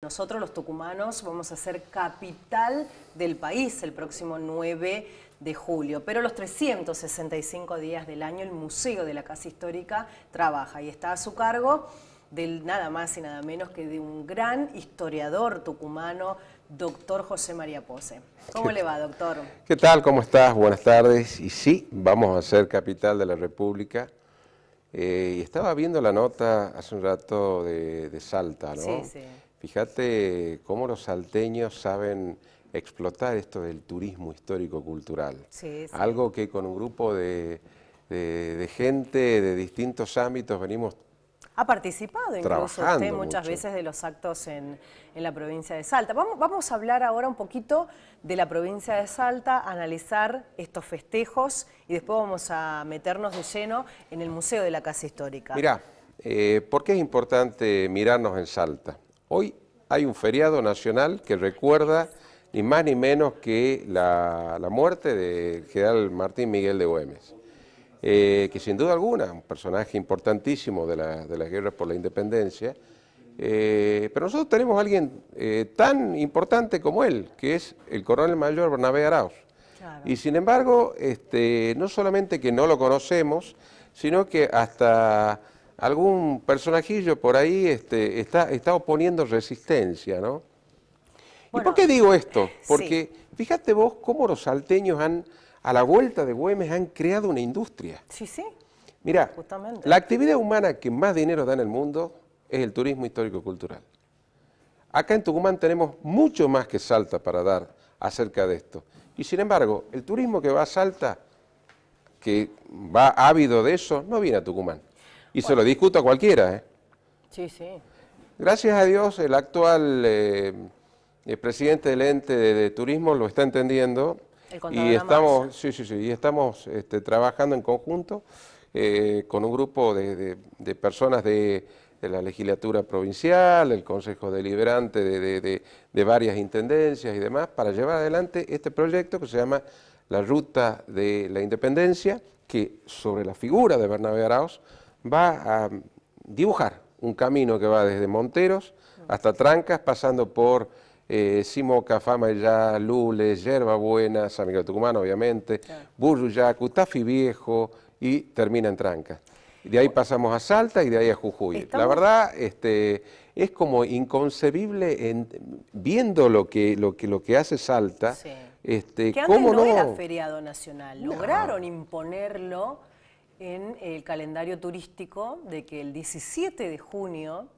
Nosotros los tucumanos vamos a ser capital del país el próximo 9 de julio, pero los 365 días del año el Museo de la Casa Histórica trabaja y está a su cargo del nada más y nada menos que de un gran historiador tucumano, doctor José María Pose. ¿Cómo le va, doctor? ¿Qué tal? ¿Cómo estás? Buenas tardes. Y sí, vamos a ser capital de la República. Eh, y estaba viendo la nota hace un rato de, de Salta, ¿no? Sí, sí. Fíjate cómo los salteños saben explotar esto del turismo histórico-cultural. Sí, sí. Algo que con un grupo de, de- de gente de distintos ámbitos venimos Ha participado incluso usted muchas mucho. veces de los actos en, en la provincia de Salta. Vamos, vamos a hablar ahora un poquito de la provincia de Salta, analizar estos festejos y después vamos a meternos de lleno en el Museo de la Casa Histórica. Mirá, eh, ¿por qué es importante mirarnos en Salta? Hoy hay un feriado nacional que recuerda ni más ni menos que la, la muerte del general Martín Miguel de Güemes, eh, que sin duda alguna, un personaje importantísimo de la, de la guerra por la independencia, eh, pero nosotros tenemos a alguien eh, tan importante como él, que es el coronel mayor Bernabé Arauz. Claro. Y sin embargo, este, no solamente que no lo conocemos, sino que hasta algún personajillo por ahí este, está, está oponiendo resistencia, ¿no? ¿Y por qué digo esto? sí. Porque fíjate vos cómo los salteños han, a la vuelta de Güemes, han creado una industria. Sí, sí. Mira, la actividad humana que más dinero da en el mundo es el turismo histórico-cultural. Acá en Tucumán tenemos mucho más que Salta para dar acerca de esto. Y sin embargo, el turismo que va a Salta, que va ávido de eso, no viene a Tucumán. Y se lo discuto a cualquiera. ¿eh? Sí, sí. Gracias a Dios, el actual eh, eh, presidente del ente de, de turismo lo está entendiendo El y estamos, sí, sí, sí, y estamos este, trabajando en conjunto eh, con un grupo de, de- de personas de, la legislatura provincial, el Consejo Deliberante de, de- de- de varias intendencias y demás, para llevar adelante este proyecto que se llama la Ruta de la Independencia, que sobre la figura de Bernabé Arauz va a dibujar un camino que va desde Monteros hasta Trancas, pasando por eh, Simoca, Famayá, Lules, Yerba Buena, San Miguel Tucumán, obviamente, Burruyacu, Tafi Viejo y termina en Trancas. De ahí pasamos a Salta y de ahí a Jujuy. La verdad, este, es como inconcebible en- viendo lo que, lo, que, lo que hace Salta. Sí. Este, Que antes ¿cómo no, no? era feriado nacional. Lograron imponerlo en el calendario turístico de que el 17 de junio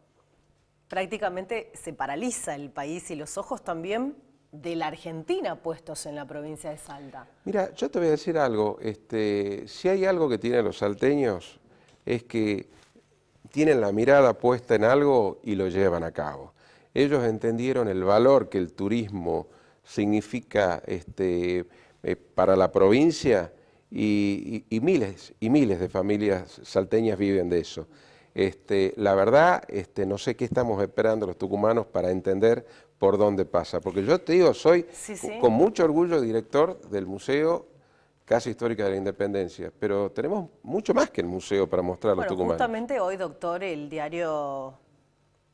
prácticamente se paraliza el país y los ojos también de la Argentina puestos en la provincia de Salta. Mira, yo te voy a decir algo. Este, si hay algo que tienen los salteños es que tienen la mirada puesta en algo y lo llevan a cabo. Ellos entendieron el valor que el turismo significa este, eh, para la provincia y, y- y miles y miles de familias salteñas viven de eso. Este, la verdad, este, no sé qué estamos esperando los tucumanos para entender por dónde pasa. Porque yo te digo, soy Sí, sí. con mucho orgullo director del Museo Casa Histórica de la Independencia, pero tenemos mucho más que el museo para mostrar a los Bueno, tucumanos. justamente hoy, doctor, el diario,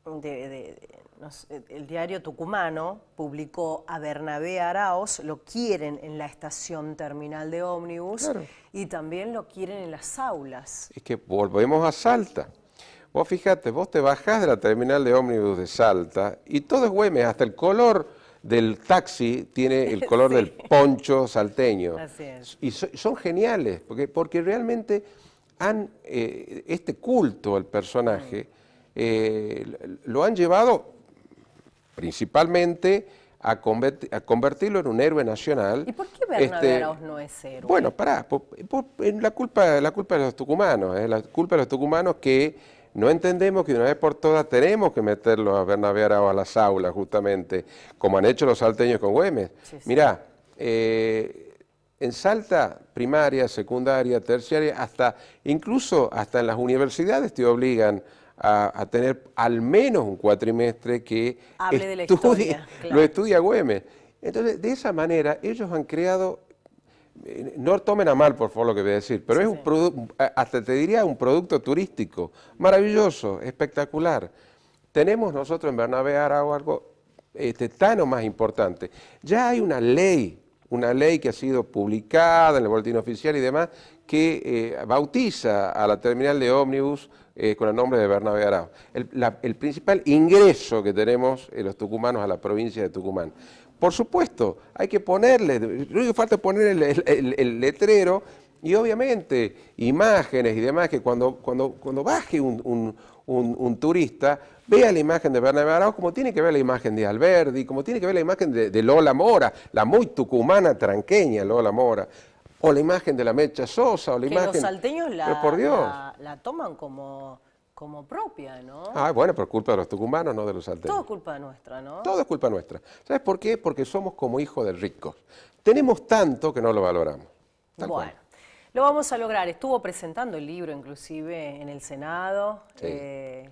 de- el diario tucumano publicó a Bernabé Araos, lo quieren en la estación terminal de ómnibus Claro. y también lo quieren en las aulas. Es que volvemos a Salta. Vos fíjate, vos te bajás de la terminal de ómnibus de Salta y todo es Güemes, hasta el color del taxi tiene el color Sí. del poncho salteño. Así es. Y so- son geniales, porque, porque realmente han, eh, este culto al personaje eh, lo han llevado principalmente a, converti- a convertirlo en un héroe nacional. ¿Y por qué Bernabé Este, no es héroe? bueno, pará, la culpa, la culpa de los tucumanos, es la culpa de los tucumanos que no entendemos que de una vez por todas tenemos que meterlo a Bernabé Arao a las aulas, justamente, como han hecho los salteños con Güemes. Sí, sí. Mirá, eh, en Salta, primaria, secundaria, terciaria, hasta, incluso hasta en las universidades te obligan a, a tener al menos un cuatrimestre que Hable de la estudie- historia, claro. lo estudia Güemes. Entonces, de esa manera, ellos han creado eh, no tomen a mal, por favor, lo que voy a decir, pero Sí, es un sí. producto, hasta te diría un producto turístico maravilloso, espectacular. tenemos nosotros en Bernabé algo este, tan o más importante. Ya hay una ley, una ley que ha sido publicada en el boletín oficial y demás, que eh, bautiza a la terminal de ómnibus eh, con el nombre de Bernabé Arau. El, principal ingreso que tenemos los tucumanos a la provincia de Tucumán. Por supuesto, hay que ponerle, lo único que falta es poner el, letrero y obviamente imágenes y demás que cuando, cuando, cuando baje un, turista vea la imagen de Bernabé Arau como tiene que ver la imagen de Alberdi, como tiene que ver la imagen de, Lola Mora, la muy tucumana tranqueña Lola Mora, o la imagen de la Mecha Sosa, o la imagen... los salteños la, la toman como como propia, ¿no? Ah, bueno, por culpa de los tucumanos, no de los salteños. Todo es culpa nuestra, ¿no? Todo es culpa nuestra. ¿Sabes por qué? Porque somos como hijos de ricos. Tenemos tanto que no lo valoramos. bueno, lo vamos a lograr. Estuvo presentando el libro inclusive en el Senado. Eh,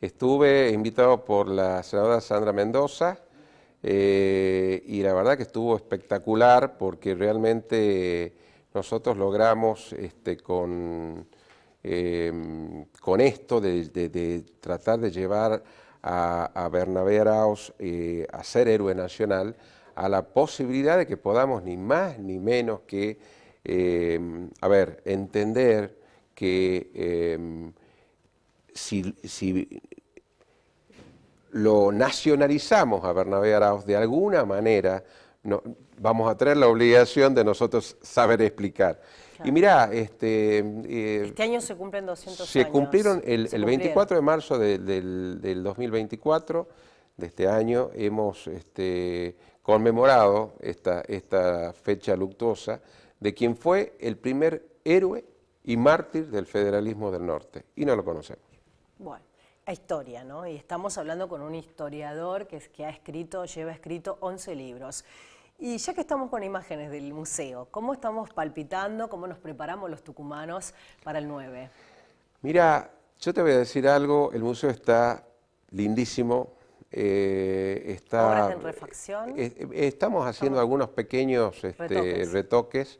Estuve invitado por la senadora Sandra Mendoza eh, y la verdad que estuvo espectacular porque realmente nosotros logramos este, con Em, con esto de, tratar de llevar a, Bernabé Arauz eh, a ser héroe nacional, a la posibilidad de que podamos ni más ni menos que, em, a ver, entender que em, si, si, lo nacionalizamos a Bernabé Arauz de alguna manera, no, vamos a tener la obligación de nosotros saber explicar. Y mirá, este... Eh, este año se cumplen 200 se Cumplieron el, el 24 de marzo del, del, 2024, de este año, hemos este, conmemorado esta, esta fecha luctuosa de quien fue el primer héroe y mártir del federalismo del norte, y no lo conocemos. Bueno, a historia, ¿no? Y estamos hablando con un historiador que, que ha escrito, lleva escrito 11 libros. Y ya que estamos con imágenes del museo, ¿cómo estamos palpitando, cómo nos preparamos los tucumanos para el 9? Mira, yo te voy a decir algo, el museo está lindísimo. Eh, está, ¿Obras en refacción? Eh, eh, estamos haciendo algunos pequeños este, retoques.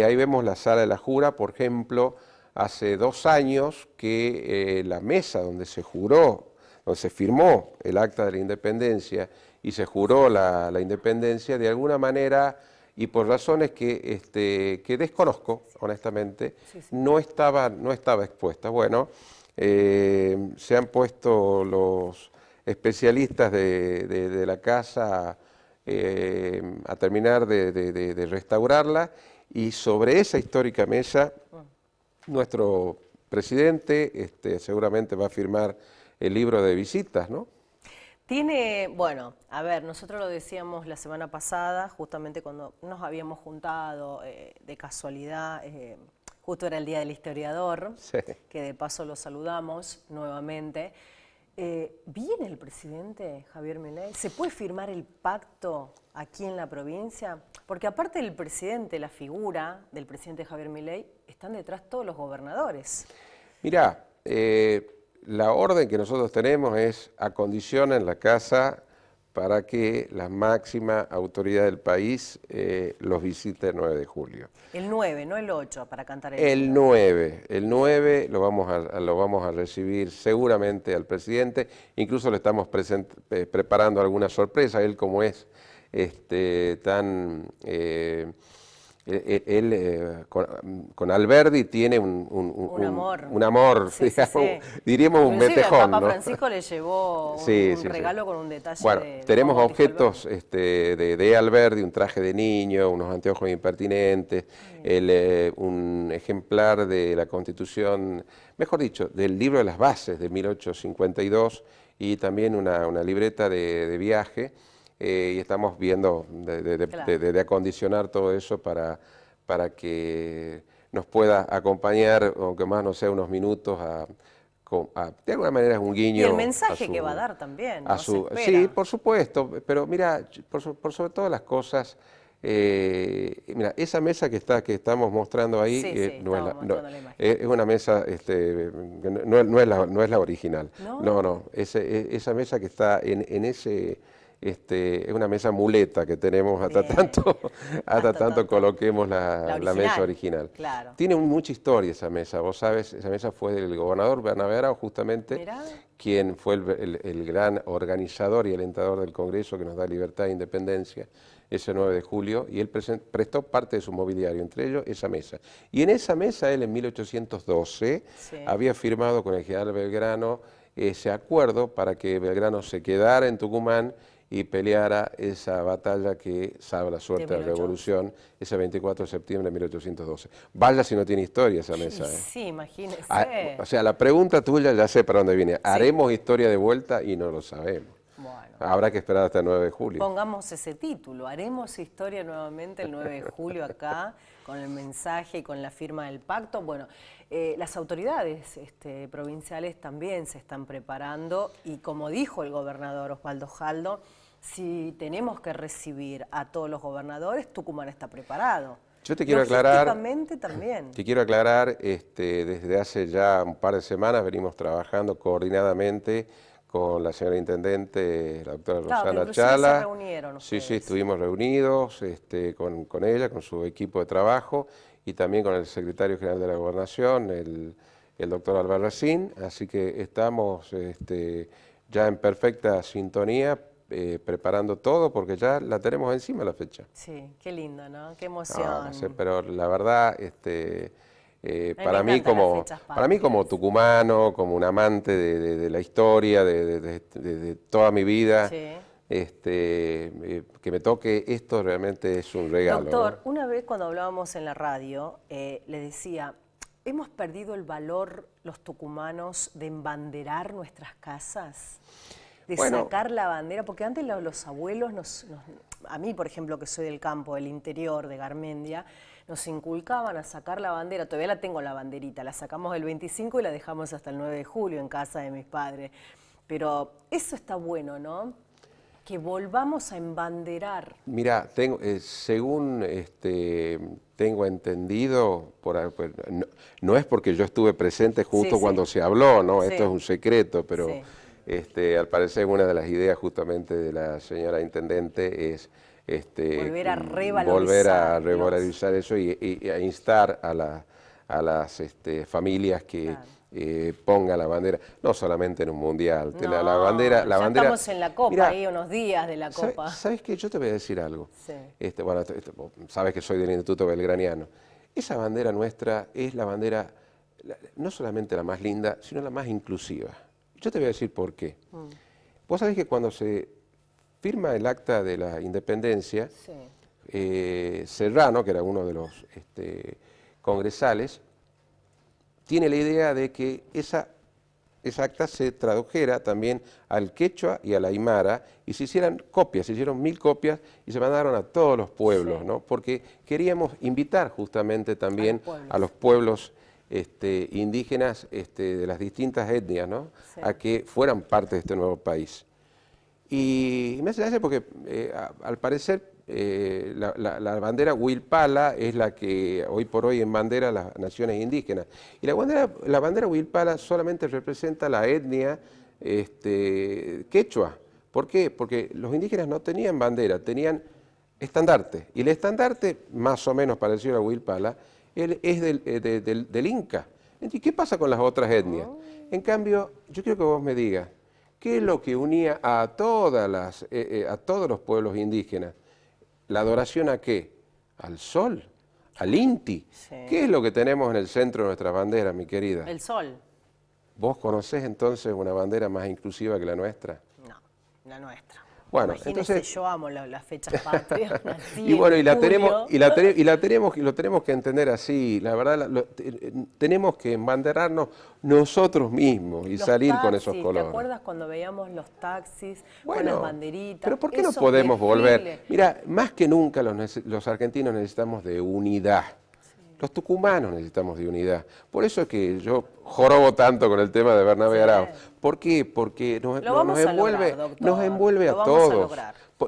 Ahí vemos la sala de la jura, por ejemplo, hace dos años que la mesa donde se juró, donde se firmó el acta de la independencia y se juró la, independencia, de alguna manera, y por razones que, este, que desconozco, honestamente, No, estaba, no estaba expuesta. Bueno, eh, se han puesto los especialistas de, la casa eh, a terminar de, restaurarla y sobre esa histórica mesa nuestro presidente este, seguramente va a firmar el libro de visitas, ¿no? Tiene, bueno, a ver, nosotros lo decíamos la semana pasada, justamente cuando nos habíamos juntado eh, de casualidad, eh, justo era el Día del Historiador, que de paso lo saludamos nuevamente. Eh, ¿Viene el presidente Javier Milei? ¿Se puede firmar el pacto aquí en la provincia? Porque aparte del presidente, la figura del presidente Javier Milei, están detrás todos los gobernadores. Mirá, la orden que nosotros tenemos es acondicionen la casa para que la máxima autoridad del país eh, los visite el 9 de julio. El 9, no el 8, para cantar el El 9, el 9 lo vamos a, lo vamos a recibir seguramente al presidente, incluso le estamos eh, preparando alguna sorpresa, él como es este, tan... Eh, él, eh, con, Alberdi tiene un, un, amor, un amor diríamos un metejón. Papa Francisco le llevó un, regalo con un detalle. Bueno, tenemos objetos este, de, Alberdi, un traje de niño, unos anteojos impertinentes, eh, un ejemplar de la Constitución, mejor dicho, del libro de las bases de 1852 y también una, libreta de viaje. Eh, y estamos viendo de, acondicionar todo eso para, para que nos pueda acompañar, aunque más no sea unos minutos, a, de alguna manera es un guiño. Y el mensaje que va a dar también. A su, sí, por supuesto, pero mira, por, sobre todas las cosas, eh, mira, esa mesa que está que estamos mostrando ahí eh, no es, una mesa, este, no, es la, no es la original. No, no, e, esa mesa que está en, en ese este, es una mesa muleta que tenemos hasta tanto, hasta, tanto, coloquemos la, mesa original. Tiene mucha historia esa mesa, vos sabes, esa mesa fue del gobernador Bernabé justamente, quien fue el, gran organizador y alentador del Congreso que nos da libertad e independencia ese 9 de julio, y él prestó parte de su mobiliario, entre ellos esa mesa. Y en esa mesa él en 1812 había firmado con el general Belgrano ese acuerdo para que Belgrano se quedara en Tucumán y peleara esa batalla que salva la suerte de, la revolución, ese 24 de septiembre de 1812. Vaya si no tiene historia esa mesa. ¿eh? Sí, imagínese. Ah, o sea, la pregunta tuya ya sé para dónde viene. ¿Haremos historia de vuelta? Y no lo sabemos. Habrá que esperar hasta el 9 de julio. Pongamos ese título, haremos historia nuevamente el 9 de julio acá, con el mensaje y con la firma del pacto. Bueno, eh, las autoridades este, provinciales también se están preparando y como dijo el gobernador Osvaldo Jaldo, si tenemos que recibir a todos los gobernadores, Tucumán está preparado. Yo te quiero aclarar. también. Te quiero aclarar, este, desde hace ya un par de semanas venimos trabajando coordinadamente con la señora intendente, la doctora Rosana Chala. Se reunieron sí, sí, estuvimos reunidos este, con, ella, con su equipo de trabajo y también con el secretario general de la Gobernación, el, el doctor Albarracín. Así que estamos este, ya en perfecta sintonía eh, preparando todo porque ya la tenemos encima la fecha. Sí, qué lindo, ¿no? Qué emoción. pero la verdad, este, eh, para, mí como, para mí como tucumano, como un amante de, la historia, de, toda mi vida, este, eh, que me toque esto realmente es un regalo. Doctor, una vez cuando hablábamos en la radio, le decía, ¿hemos perdido el valor los tucumanos de embanderar nuestras casas? de sacar la bandera, porque antes los, abuelos, nos, a mí por ejemplo que soy del campo, del interior, de Garmendia, nos inculcaban a sacar la bandera, todavía la tengo la banderita, la sacamos el 25 y la dejamos hasta el 9 de julio en casa de mis padres. Pero eso está bueno, ¿no? Que volvamos a embanderar. Mira, tengo, eh, según este, tengo entendido, por, pues, no, es porque yo estuve presente justo cuando se habló, ¿no? Esto es un secreto, pero este, al parecer una de las ideas justamente de la señora Intendente es este, volver a revalorizar, eso y, a instar a, a las este, familias que eh, pongan la bandera, no solamente en un mundial, la, bandera... La bandera estamos en la Copa, ahí unos días de la Copa. ¿Sabes qué? Yo te voy a decir algo. Este, bueno, sabes que soy del Instituto Belgraniano. Esa bandera nuestra es la bandera, no solamente la más linda, sino la más inclusiva. Yo te voy a decir por qué. Mm. Vos sabés que cuando se firma el acta de la independencia, eh, Serrano, que era uno de los este, congresales, tiene la idea de que esa, esa acta se tradujera también al quechua y al aymara y se hicieran copias, se hicieron mil copias y se mandaron a todos los pueblos, ¿no? porque queríamos invitar justamente también a los pueblos este, indígenas este, de las distintas etnias, ¿no? a que fueran parte de este nuevo país. Y me hace gracia porque eh, al parecer eh, la, bandera Huilpala es la que hoy por hoy en bandera las naciones indígenas. Y la bandera, la bandera Huilpala solamente representa la etnia este, quechua. ¿Por qué? Porque los indígenas no tenían bandera, tenían estandarte. Y el estandarte, más o menos parecido a Huilpala, él es eh, del, Inca. ¿Y qué pasa con las otras etnias? Oh. En cambio, yo quiero que vos me digas, ¿qué es lo que unía a, todas las, eh, eh, a todos los pueblos indígenas? ¿La adoración a qué? Al sol, al Inti. ¿Qué es lo que tenemos en el centro de nuestra bandera, mi querida? El sol. ¿Vos conocés entonces una bandera más inclusiva que la nuestra? No, la nuestra. Bueno, entonces yo amo las fechas patrias. y bueno, y la tenemos y la, y la tenemos y lo tenemos que entender así. La verdad, tenemos que embanderarnos nosotros mismos y salir con esos colores. ¿Te acuerdas cuando veíamos los taxis con las banderitas? Pero ¿por qué no podemos volver? Mira, más que nunca los, los argentinos necesitamos de unidad. Los tucumanos necesitamos de unidad. Por eso es que yo jorobo tanto con el tema de Bernabé Arau. ¿Por qué? Porque nos, envuelve, nos envuelve a todos.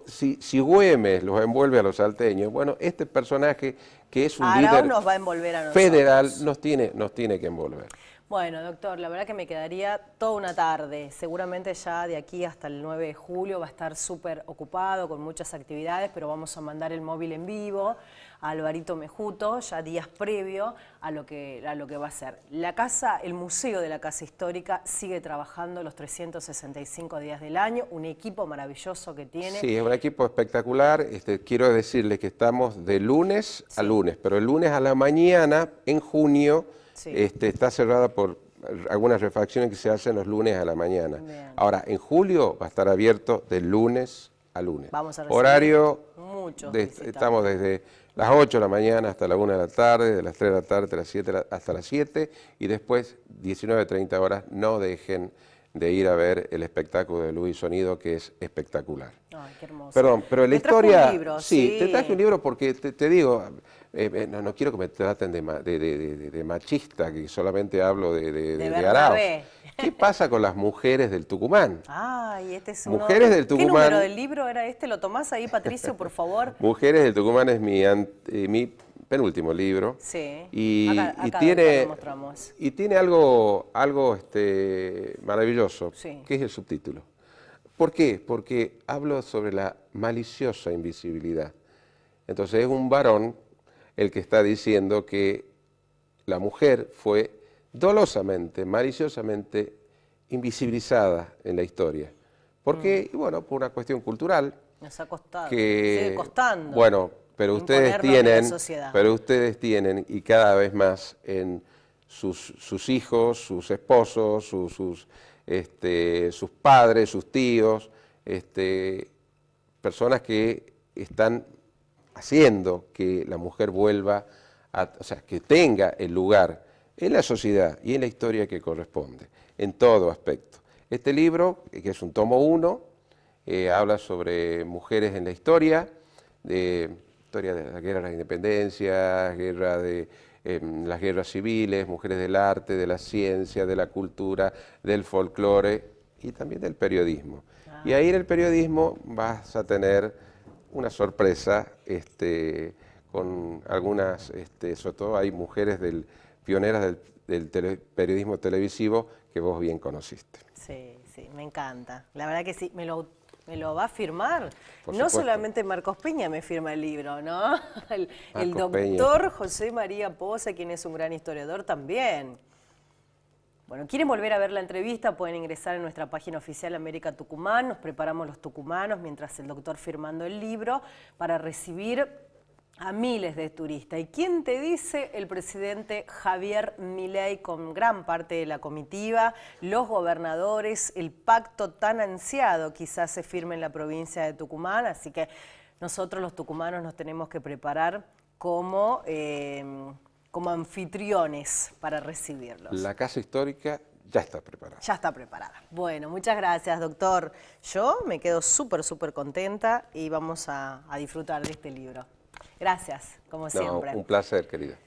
si, si Güemes los envuelve a los salteños, bueno, este personaje que es un líder nos va a envolver a federal nos tiene, nos tiene que envolver. Bueno, doctor, la verdad que me quedaría toda una tarde. Seguramente ya de aquí hasta el 9 de julio va a estar súper ocupado con muchas actividades, pero vamos a mandar el móvil en vivo a Alvarito Mejuto, ya días previo a lo, que, a lo que va a ser. La casa, el Museo de la Casa Histórica sigue trabajando los 365 días del año, un equipo maravilloso que tiene. Sí, es un equipo espectacular. Este, quiero decirles que estamos de lunes a lunes, pero el lunes a la mañana, en junio, este, está cerrada por algunas refacciones que se hacen los lunes a la mañana. Ahora, en julio va a estar abierto de lunes a lunes. Vamos a Horario, estamos desde las 8 de la mañana hasta la 1 de la tarde, de las 3 de la tarde hasta las 7, hasta las 7 y después 19.30 horas no dejen de ir a ver el espectáculo de luz y sonido que es espectacular. Ay, qué hermoso. Perdón, pero la historia... Un libro, sí, te traje un libro porque te, digo, eh, eh, no, quiero que me traten de, machista, que solamente hablo de, de, ¿Qué pasa con las mujeres del Tucumán? Ay, este es Mujeres del Tucumán. ¿Qué número del libro era este? ¿Lo tomás ahí, Patricio, por favor? Mujeres del Tucumán es mi, eh, mi penúltimo libro. Sí. Y, tiene, y tiene algo, algo este, maravilloso, que es el subtítulo. ¿Por qué? Porque hablo sobre la maliciosa invisibilidad. Entonces es un varón el que está diciendo que la mujer fue dolosamente, maliciosamente invisibilizada en la historia. ¿Por qué? Mm. bueno, por una cuestión cultural. Nos ha costado, que, sigue costando. Bueno, pero ustedes tienen, pero ustedes tienen y cada vez más en sus, sus hijos, sus esposos, sus, sus, este, sus padres, sus tíos, este, personas que están haciendo que la mujer vuelva, a, o sea, que tenga el lugar en la sociedad y en la historia que corresponde, en todo aspecto. Este libro, que es un tomo uno, eh, habla sobre mujeres en la historia, de historia de la guerra de la independencia, guerra de em, las guerras civiles, mujeres del arte, de la ciencia, de la cultura, del folclore y también del periodismo. Y ahí en el periodismo vas a tener una sorpresa este, con algunas, este, sobre todo hay mujeres del, pioneras del, periodismo televisivo que vos bien conociste. Sí, sí, me encanta. La verdad que sí, me lo, me lo va a firmar. no solamente Marcos Peña me firma el libro, ¿no? El, doctor José María Poza, quien es un gran historiador también. Bueno, quieren volver a ver la entrevista, pueden ingresar en nuestra página oficial América Tucumán, nos preparamos los tucumanos mientras el doctor firmando el libro para recibir a miles de turistas. ¿Y quién te dice? El presidente Javier Milei con gran parte de la comitiva, los gobernadores, el pacto tan ansiado quizás se firme en la provincia de Tucumán, así que nosotros los tucumanos nos tenemos que preparar como... Eh, como anfitriones para recibirlos. La casa histórica ya está preparada. Ya está preparada. Bueno, muchas gracias, doctor. Yo me quedo súper, súper contenta y vamos a, disfrutar de este libro. Gracias, como siempre. Un placer, querida.